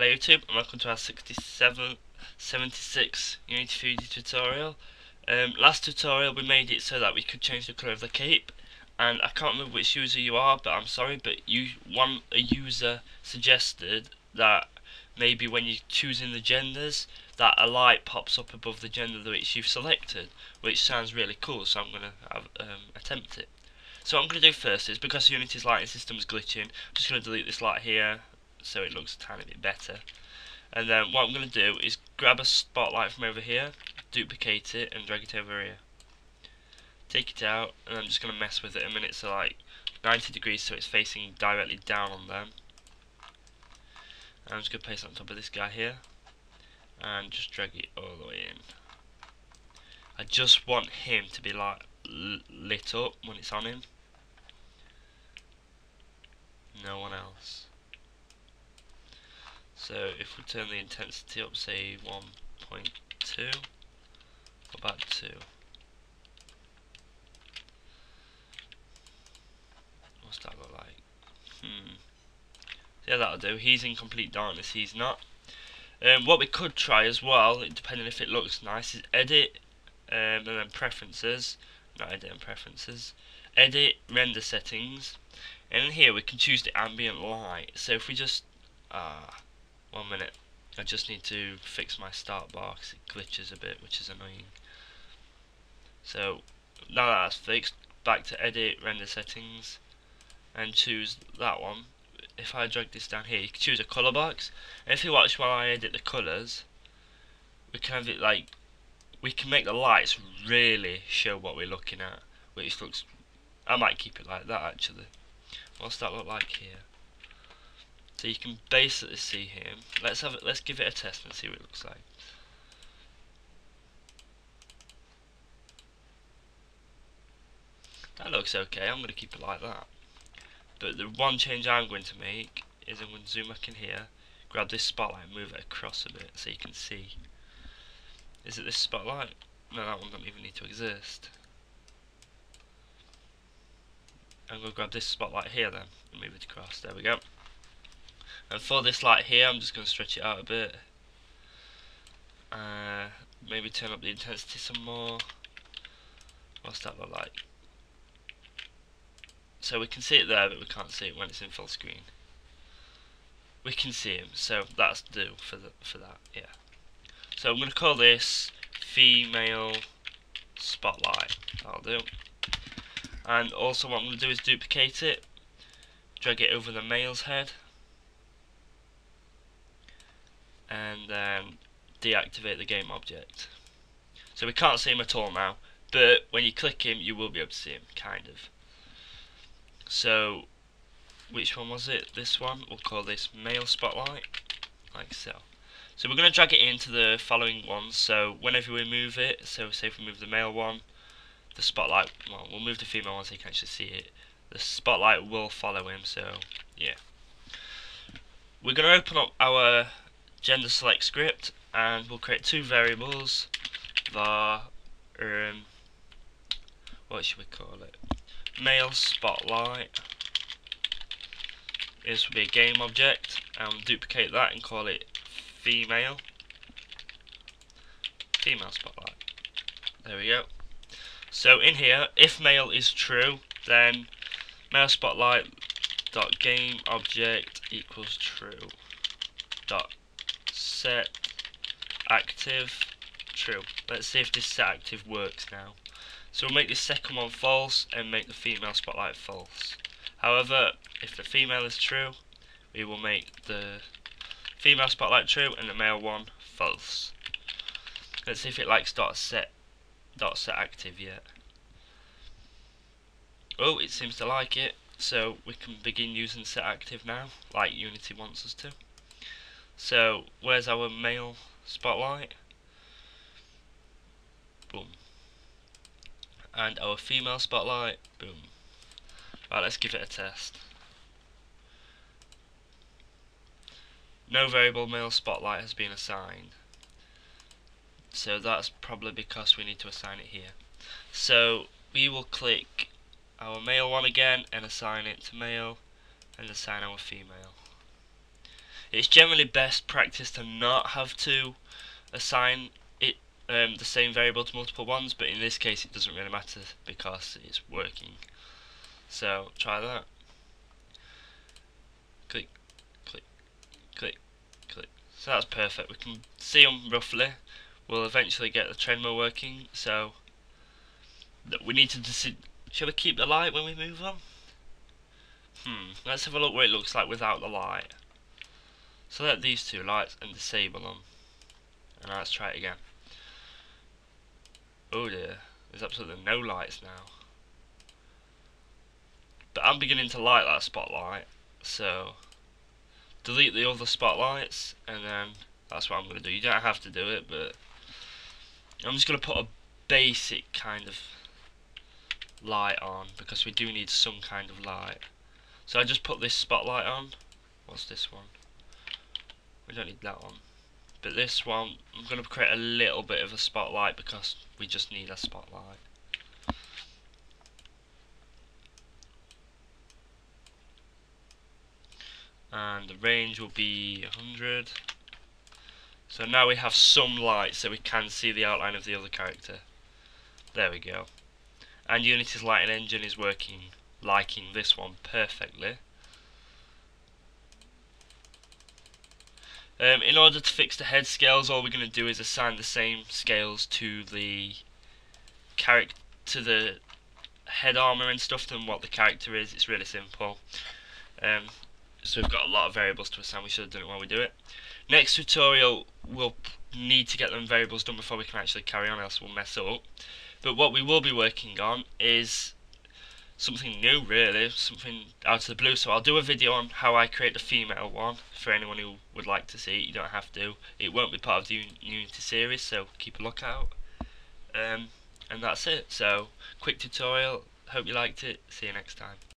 Hello YouTube and welcome to our 67, 76 Unity 3D tutorial. Um, last tutorial we made it so that we could change the colour of the cape and I can't remember which user you are but I'm sorry but you one a user suggested that maybe when you're choosing the genders that a light pops up above the gender which you've selected which sounds really cool so I'm going to um, attempt it. So what I'm going to do first is because Unity's lighting system is glitching I'm just going to delete this light here so it looks a tiny bit better. And then what I'm going to do is grab a spotlight from over here, duplicate it and drag it over here. Take it out and I'm just going to mess with it a minute so like 90 degrees so it's facing directly down on them. And I'm just going to place it on top of this guy here and just drag it all the way in. I just want him to be like lit up when it's on him. No one else. So if we turn the intensity up, say 1.2, about 2. What's that look like? Hmm. Yeah, that'll do. He's in complete darkness, he's not. Um, what we could try as well, depending if it looks nice, is edit um, and then preferences. Not edit and preferences. Edit render settings. And here we can choose the ambient light. So if we just ah one minute. I just need to fix my start bar because it glitches a bit, which is annoying. So, now that that's fixed, back to edit, render settings, and choose that one. If I drag this down here, you can choose a colour box. And if you watch while I edit the colours, we can have it like, we can make the lights really show what we're looking at. Which looks, I might keep it like that actually. What's that look like here? So you can basically see him. Let's have it. Let's give it a test and see what it looks like. That looks okay. I'm going to keep it like that. But the one change I'm going to make is I'm going to zoom back in here, grab this spotlight and move it across a bit so you can see. Is it this spotlight? No, that one doesn't even need to exist. I'm going to grab this spotlight here then and move it across. There we go. And for this light here, I'm just going to stretch it out a bit. Uh, maybe turn up the intensity some more. What's that look like? So we can see it there, but we can't see it when it's in full screen. We can see him, so that's do for the for that. Yeah. So I'm going to call this female spotlight. That'll do. And also, what I'm going to do is duplicate it, drag it over the male's head. And then deactivate the game object. So we can't see him at all now, but when you click him you will be able to see him, kind of. So, which one was it? This one, we'll call this male spotlight, like so. So we're going to drag it into the following ones, so whenever we move it, so say if we move the male one, the spotlight, well we'll move the female one so you can actually see it, the spotlight will follow him, so yeah. We're going to open up our gender select script and we'll create two variables. Var um, what should we call it? Male spotlight this will be a game object and we'll duplicate that and call it female. Female spotlight. There we go. So in here if male is true then male spotlight dot game object equals true dot set active true. Let's see if this set active works now. So we'll make this second one false and make the female spotlight false. However, if the female is true, we will make the female spotlight true and the male one false. Let's see if it likes dot set dot set active yet. Oh, it seems to like it. So we can begin using set active now, like Unity wants us to. So, where's our male spotlight? Boom. And our female spotlight, boom. Right, let's give it a test. No variable male spotlight has been assigned. So that's probably because we need to assign it here. So we will click our male one again and assign it to male and assign our female. It's generally best practice to not have to assign it um, the same variable to multiple ones, but in this case it doesn't really matter because it's working. So try that. Click, click, click, click. So that's perfect. We can see them roughly. We'll eventually get the Trenmo working. So we need to decide. Shall we keep the light when we move on? Hmm. Let's have a look what it looks like without the light. Select these two lights and disable them. And let's try it again. Oh dear. There's absolutely no lights now. But I'm beginning to like that spotlight. So delete the other spotlights and then that's what I'm going to do. You don't have to do it but I'm just going to put a basic kind of light on because we do need some kind of light. So I just put this spotlight on. What's this one? We don't need that one. But this one, I'm going to create a little bit of a spotlight because we just need a spotlight. And the range will be 100. So now we have some light so we can see the outline of the other character. There we go. And Unity's lighting engine is working liking this one perfectly. Um, in order to fix the head scales, all we're going to do is assign the same scales to the character, to the head armor and stuff than what the character is. It's really simple. Um, so we've got a lot of variables to assign. We should have done it while we do it. Next tutorial, we'll need to get them variables done before we can actually carry on, else we'll mess up. But what we will be working on is something new really, something out of the blue. So I'll do a video on how I create the female one for anyone who would like to see it. You don't have to. It won't be part of the Unity series, so keep a lookout. Um, and that's it. So quick tutorial. Hope you liked it. See you next time.